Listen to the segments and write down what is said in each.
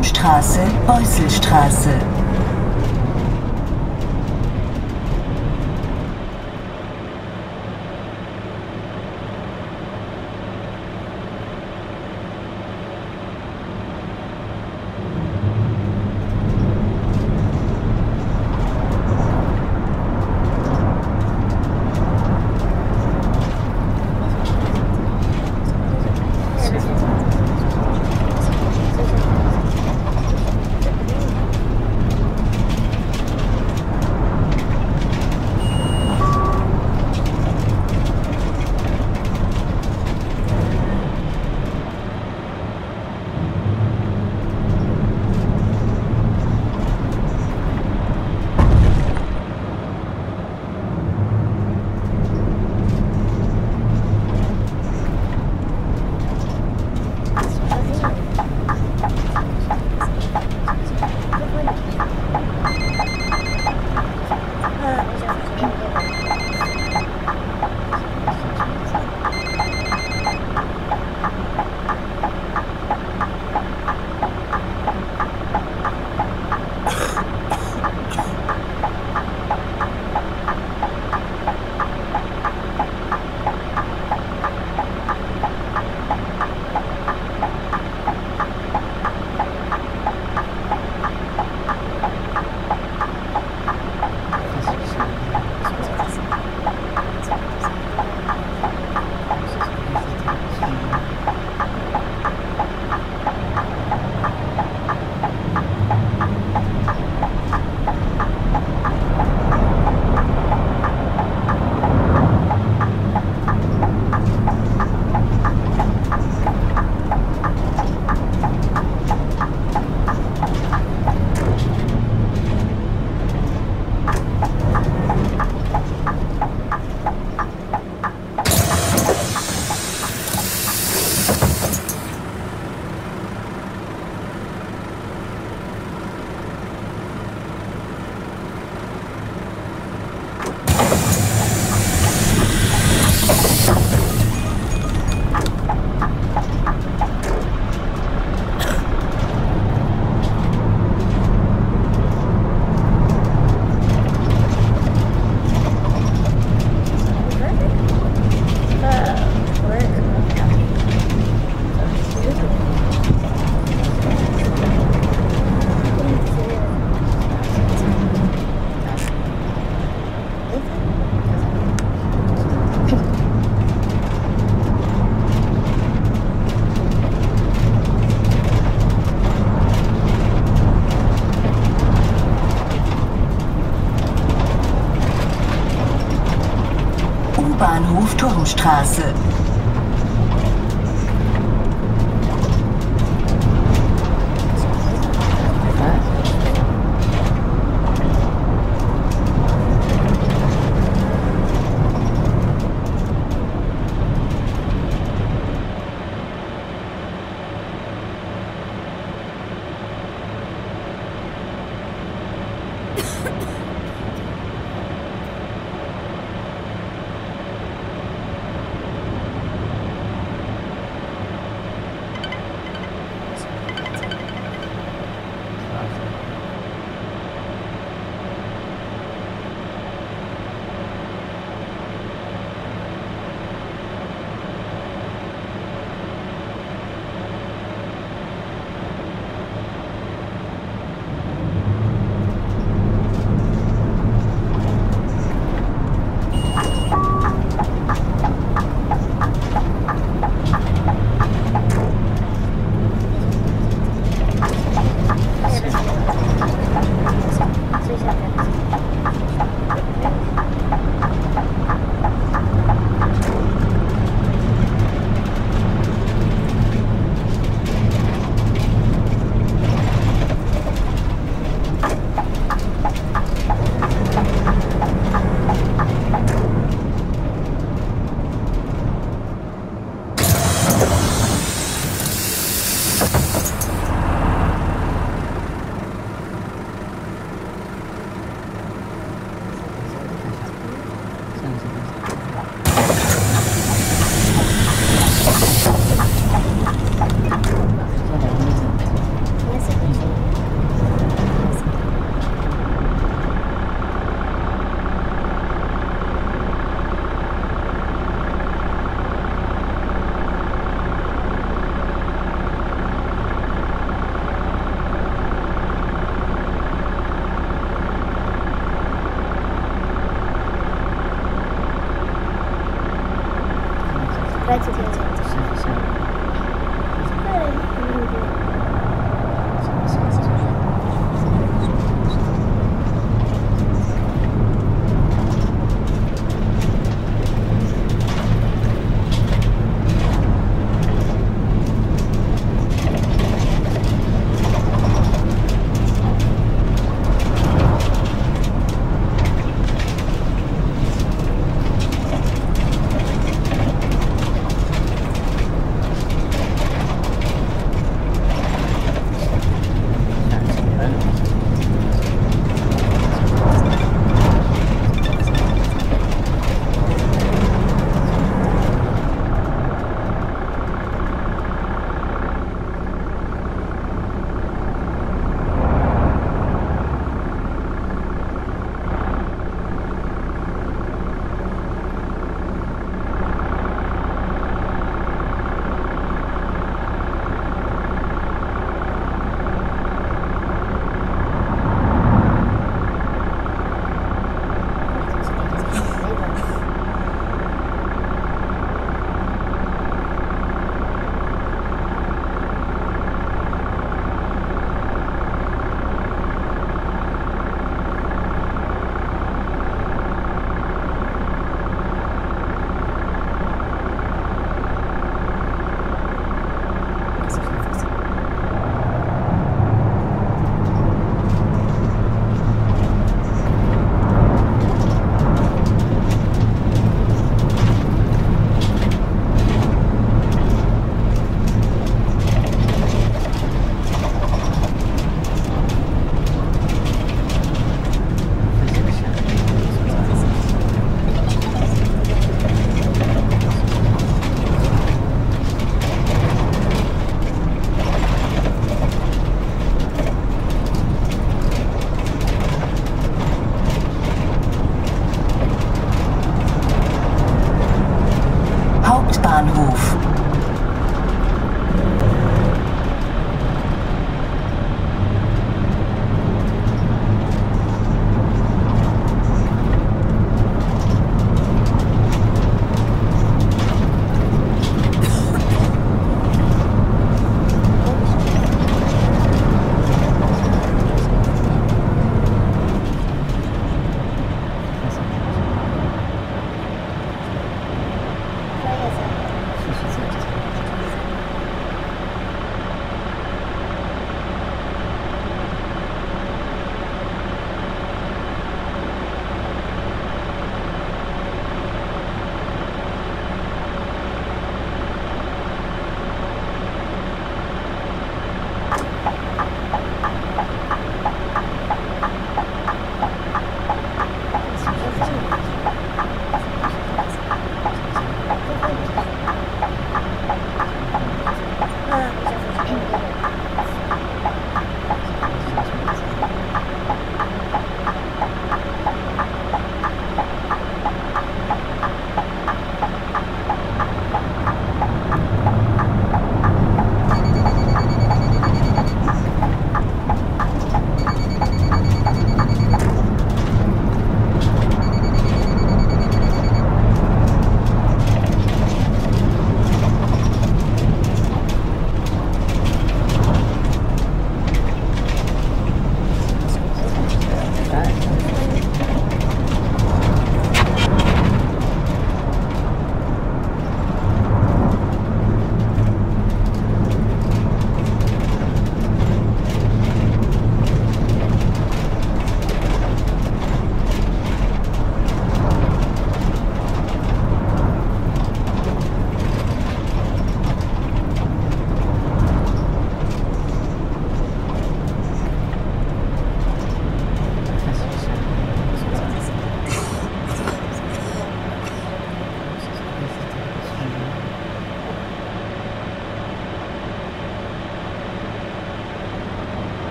Turmstraße, Beusselstraße. U-Bahnhof Turmstraße.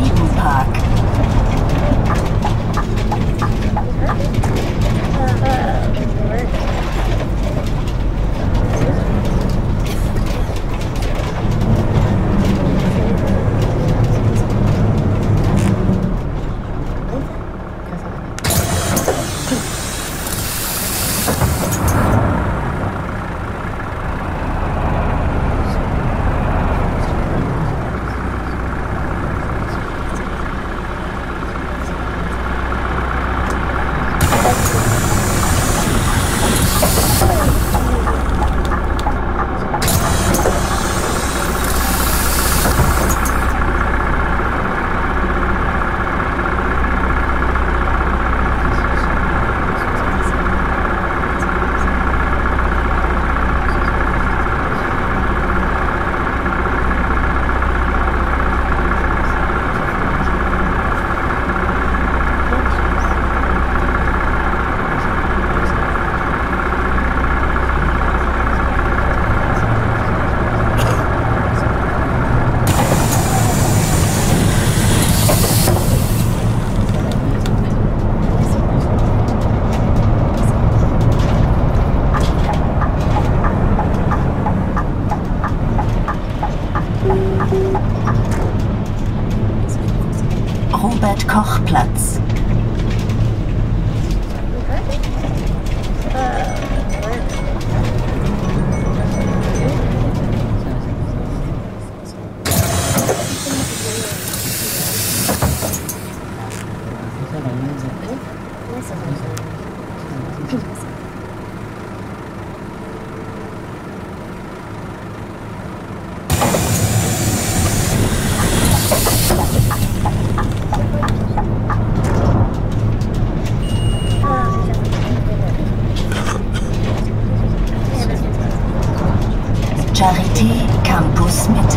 Niedenpark Campo Smith.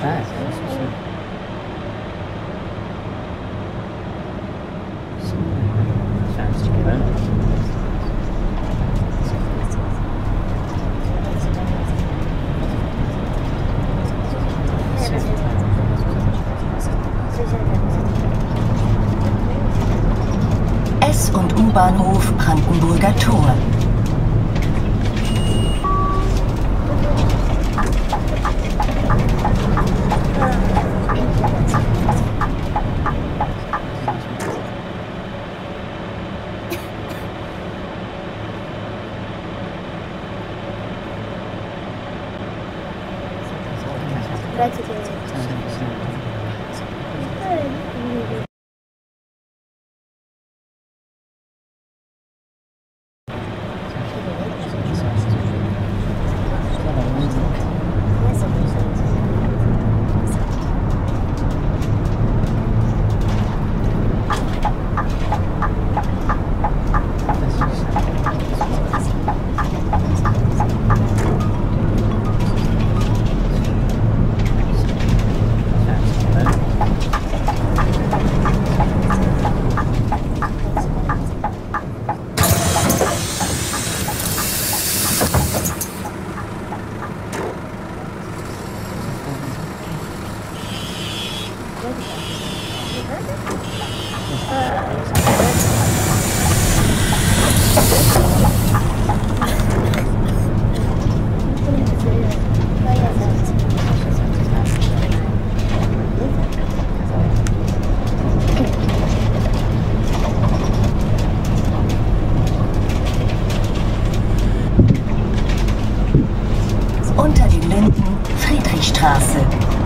Fast. S- und U-Bahnhof Brandenburger Tor. classe.